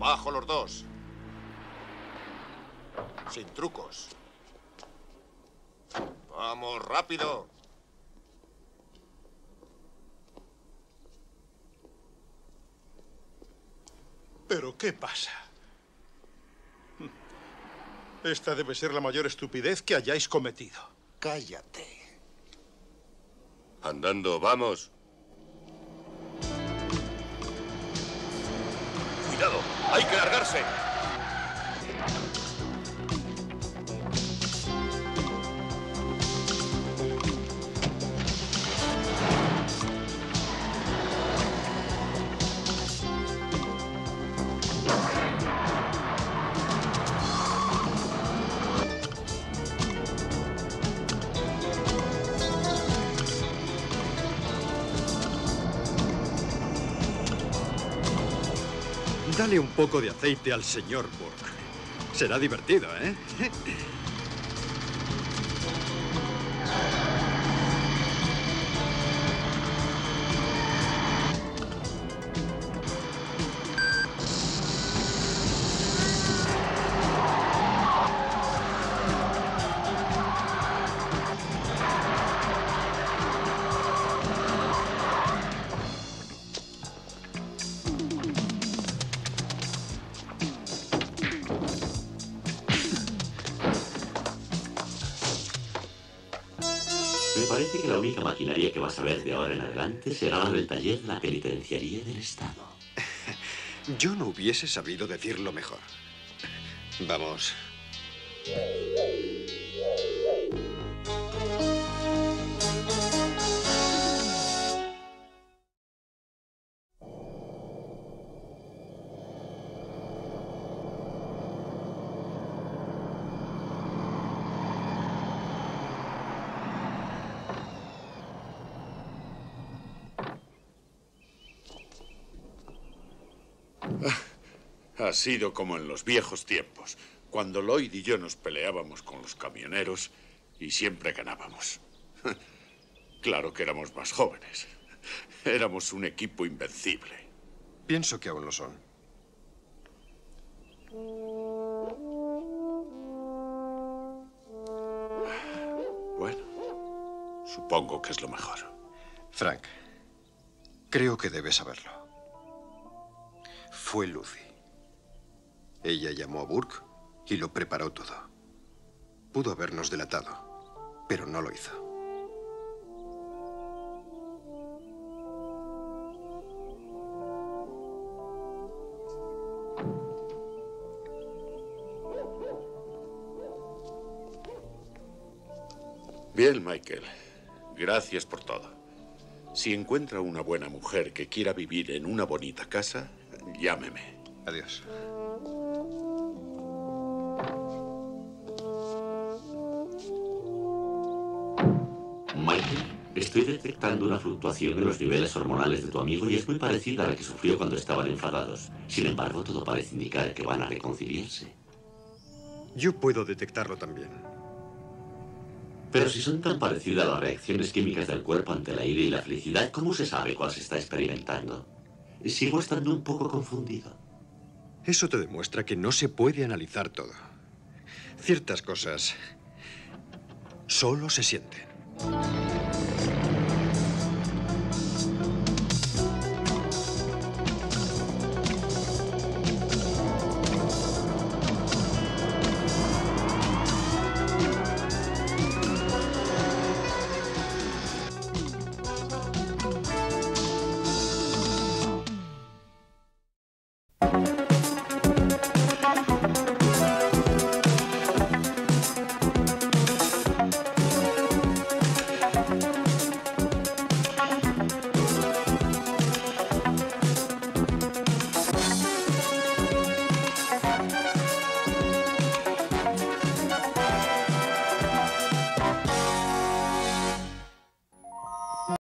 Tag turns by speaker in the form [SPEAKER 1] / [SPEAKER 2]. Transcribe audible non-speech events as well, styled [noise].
[SPEAKER 1] Abajo los dos. Sin trucos. Vamos, rápido.
[SPEAKER 2] ¿Pero qué pasa? Esta debe ser la mayor estupidez que hayáis cometido.
[SPEAKER 1] Cállate.
[SPEAKER 3] Andando, vamos.
[SPEAKER 1] Cuidado, hay que largarse.
[SPEAKER 4] Dale un poco de aceite al señor Burke. Será divertido, ¿eh? [laughs]
[SPEAKER 5] Me parece que la única maquinaria que vas a ver de ahora en adelante será la del taller de la penitenciaría del Estado.
[SPEAKER 4] Yo no hubiese sabido decirlo mejor. Vamos.
[SPEAKER 6] Ha sido como en los viejos tiempos, cuando Lloyd y yo nos peleábamos con los camioneros y siempre ganábamos. [laughs] Claro que éramos más jóvenes. Éramos un equipo invencible.
[SPEAKER 4] Pienso que aún lo son.
[SPEAKER 6] Bueno, supongo que es lo mejor.
[SPEAKER 4] Frank, creo que debes saberlo. Fue Lucy. Ella llamó a Burke y lo preparó todo. Pudo habernos delatado, pero no lo hizo.
[SPEAKER 6] Bien, Michael. Gracias por todo. Si encuentra una buena mujer que quiera vivir en una bonita casa, llámeme.
[SPEAKER 4] Adiós.
[SPEAKER 5] Estoy detectando una fluctuación en los niveles hormonales de tu amigo y es muy parecida a la que sufrió cuando estaban enfadados. Sin embargo, todo parece indicar que van a reconciliarse.
[SPEAKER 4] Yo puedo detectarlo también.
[SPEAKER 5] Pero si son tan parecidas las reacciones químicas del cuerpo ante la ira y la felicidad, ¿cómo se sabe cuál se está experimentando? Sigo estando un poco confundido.
[SPEAKER 4] Eso te demuestra que no se puede analizar todo. Ciertas cosas solo se sienten.